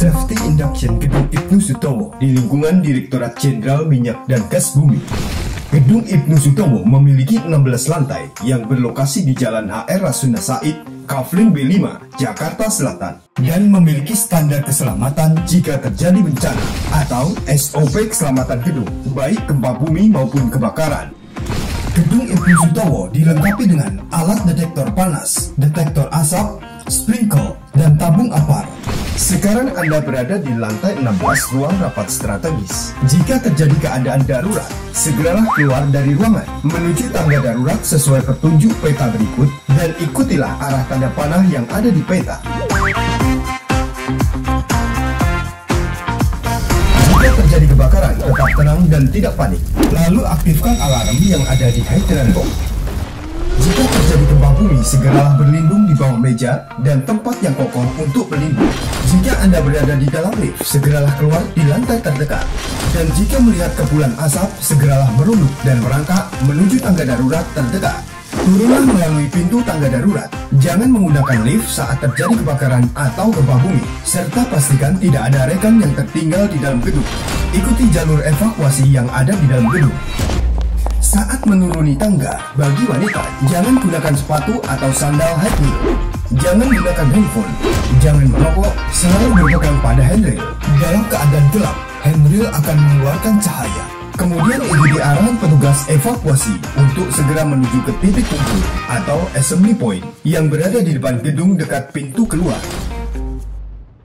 Safety Induction Gedung Ibnu Sutomo di lingkungan Direktorat Jenderal Minyak dan Gas Bumi. Gedung Ibnu Sutomo memiliki 16 lantai yang berlokasi di Jalan HR Rasuna Said, Kavling B5, Jakarta Selatan dan memiliki standar keselamatan jika terjadi bencana atau SOP keselamatan gedung, baik gempa bumi maupun kebakaran. Gedung Ibnu Sutomo dilengkapi dengan alat detektor panas, detektor asap, sprinkle, dan tabung apar. Sekarang Anda berada di lantai 16 ruang rapat strategis. Jika terjadi keadaan darurat, segeralah keluar dari ruangan menuju tangga darurat sesuai petunjuk peta berikut dan ikutilah arah tanda panah yang ada di peta. Jika terjadi kebakaran, tetap tenang dan tidak panik. Lalu aktifkan alarm yang ada di hydrant box. Jika terjadi gempa bumi, segeralah berlindung di bawah meja dan tempat yang kokoh untuk berlindung. Jika Anda berada di dalam lift, segeralah keluar di lantai terdekat. Dan jika melihat kepulan asap, segeralah merunduk dan merangkak menuju tangga darurat terdekat. Turunlah melalui pintu tangga darurat. Jangan menggunakan lift saat terjadi kebakaran atau gempa bumi, serta pastikan tidak ada rekan yang tertinggal di dalam gedung. Ikuti jalur evakuasi yang ada di dalam gedung. Saat menuruni tangga, bagi wanita, jangan gunakan sepatu atau sandal high heel. Jangan gunakan handphone. Jangan merokok, selalu berpegang pada handrail. Dalam keadaan gelap, handrail akan mengeluarkan cahaya. Kemudian ikuti arahan petugas evakuasi untuk segera menuju ke titik kumpul atau assembly point yang berada di depan gedung dekat pintu keluar.